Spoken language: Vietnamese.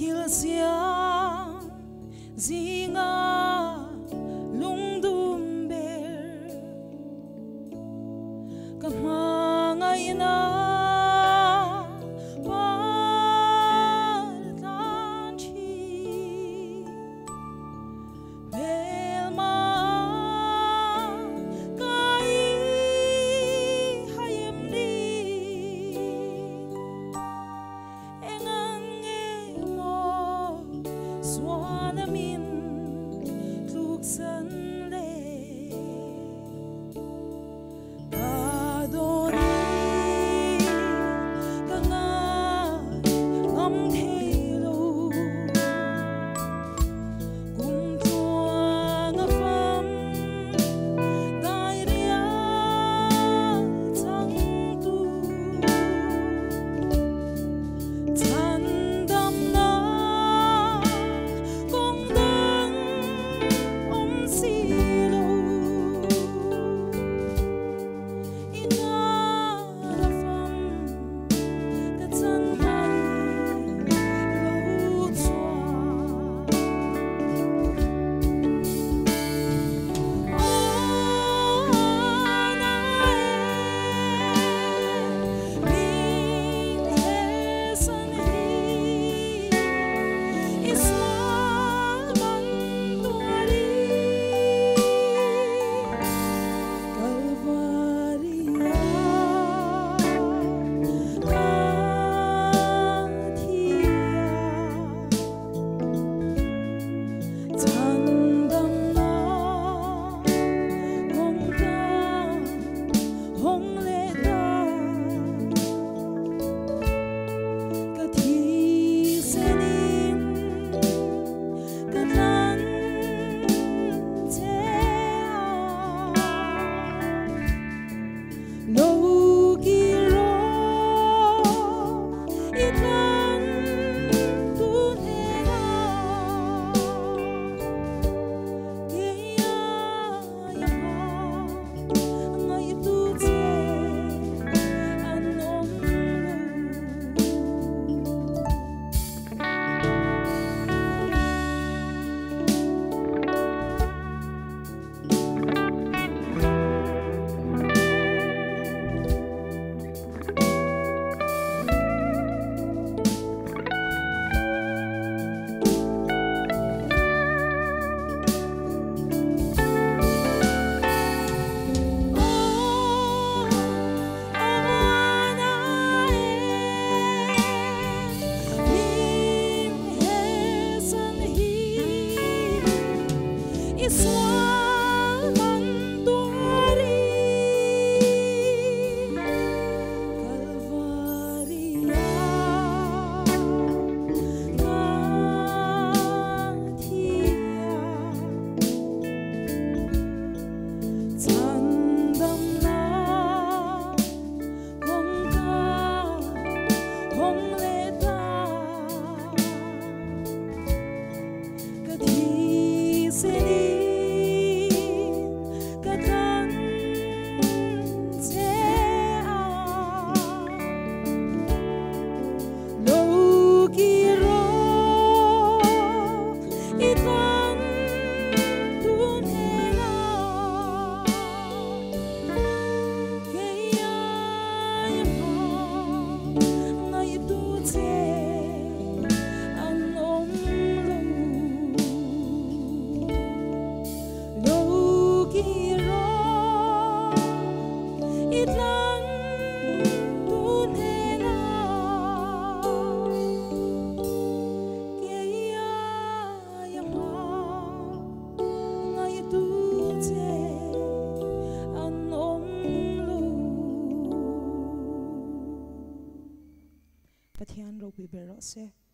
hil siang zinga lung dum ber kamangay na swan. will be.